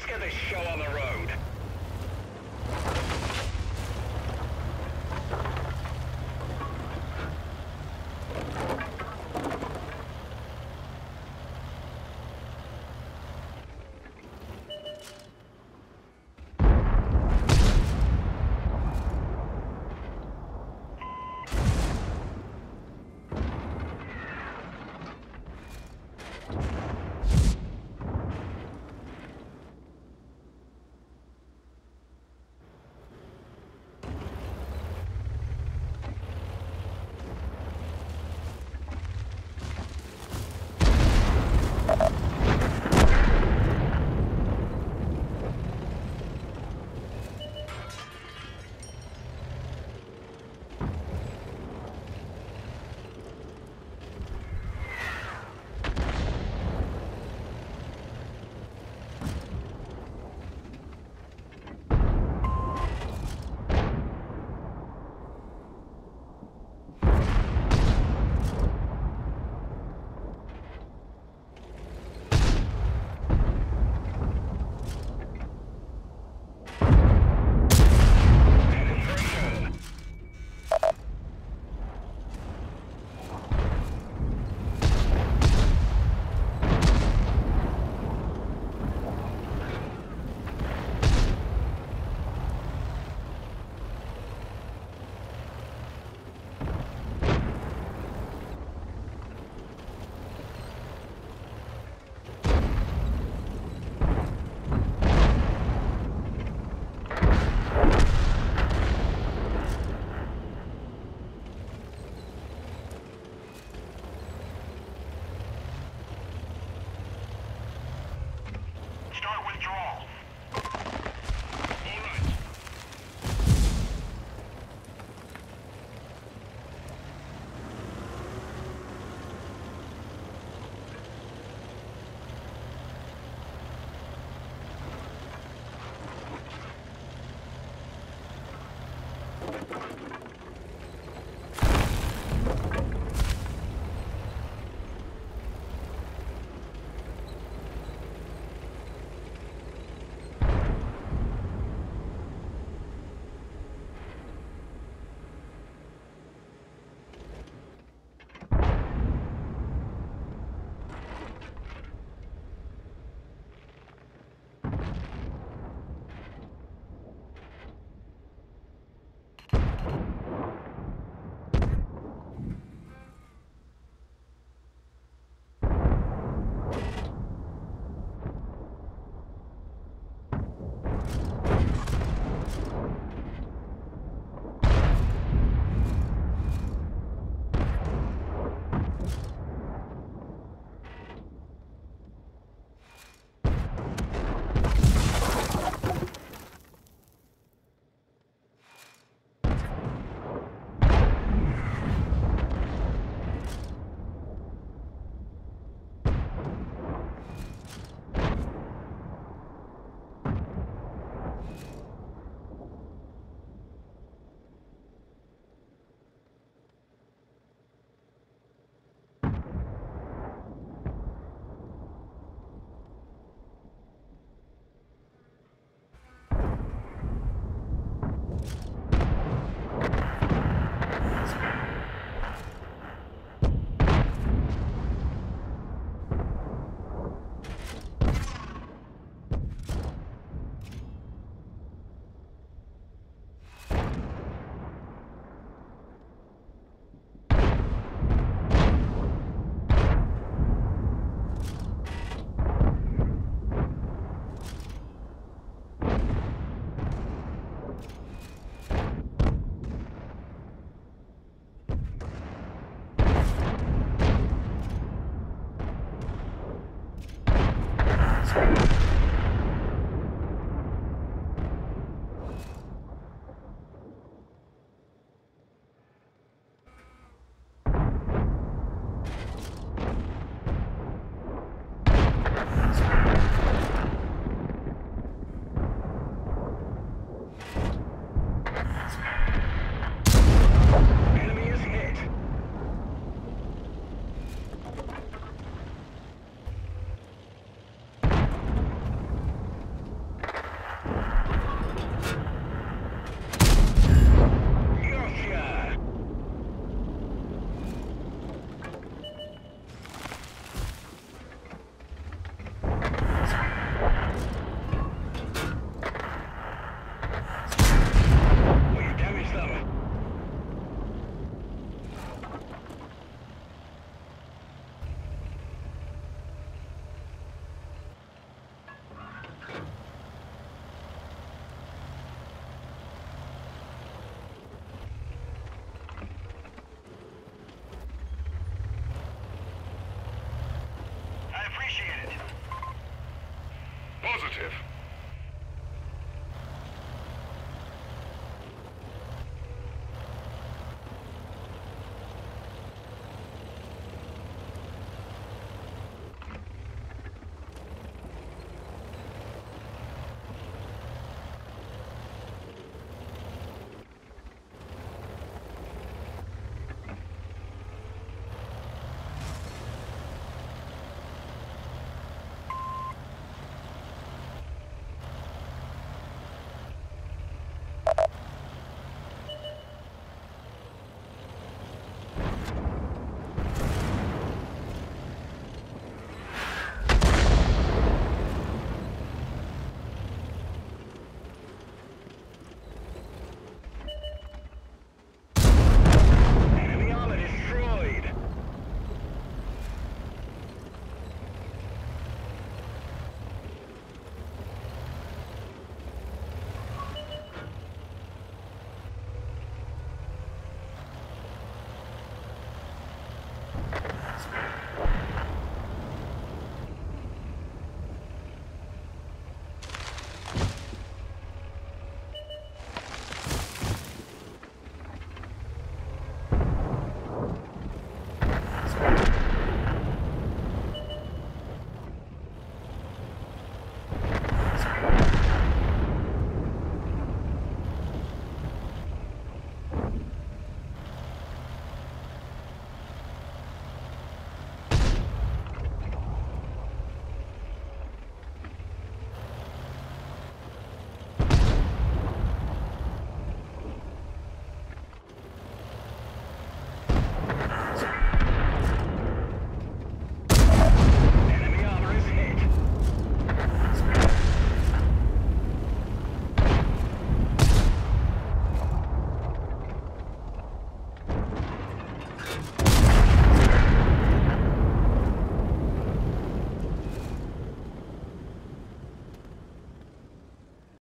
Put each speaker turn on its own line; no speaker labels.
Let's get this show on the road.